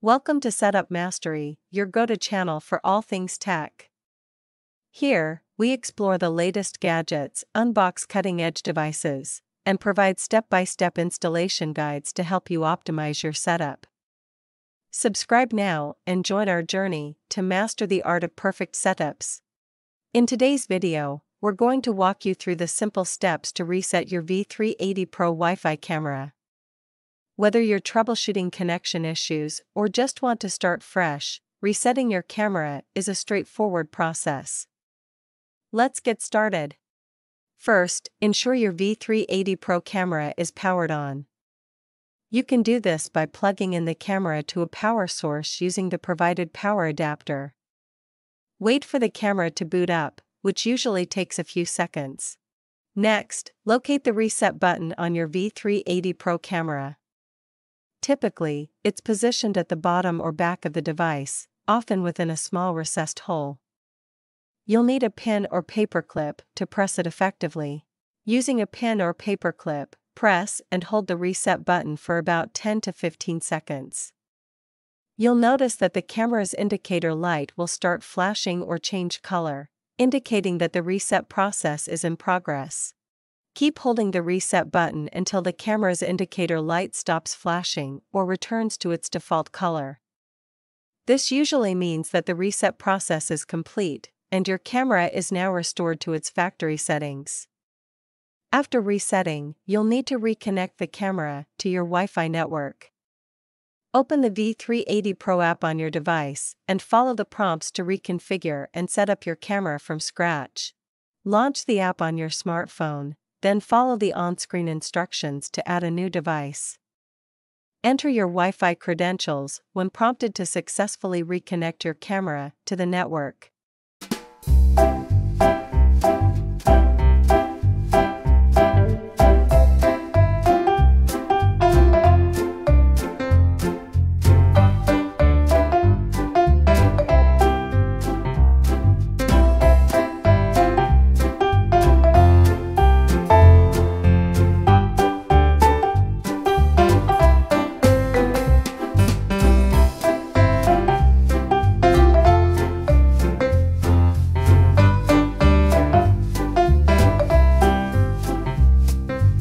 Welcome to Setup Mastery, your go to channel for all things tech. Here, we explore the latest gadgets, unbox cutting edge devices, and provide step by step installation guides to help you optimize your setup. Subscribe now and join our journey to master the art of perfect setups. In today's video, we're going to walk you through the simple steps to reset your V380 Pro Wi Fi camera. Whether you're troubleshooting connection issues or just want to start fresh, resetting your camera is a straightforward process. Let's get started. First, ensure your V380 Pro camera is powered on. You can do this by plugging in the camera to a power source using the provided power adapter. Wait for the camera to boot up, which usually takes a few seconds. Next, locate the reset button on your V380 Pro camera. Typically, it's positioned at the bottom or back of the device, often within a small recessed hole. You'll need a pin or paper clip to press it effectively. Using a pin or paper clip, press and hold the reset button for about 10 to 15 seconds. You'll notice that the camera's indicator light will start flashing or change color, indicating that the reset process is in progress. Keep holding the reset button until the camera's indicator light stops flashing or returns to its default color. This usually means that the reset process is complete, and your camera is now restored to its factory settings. After resetting, you'll need to reconnect the camera to your Wi Fi network. Open the V380 Pro app on your device and follow the prompts to reconfigure and set up your camera from scratch. Launch the app on your smartphone, then follow the on screen instructions to add a new device. Enter your Wi Fi credentials when prompted to successfully reconnect your camera to the network.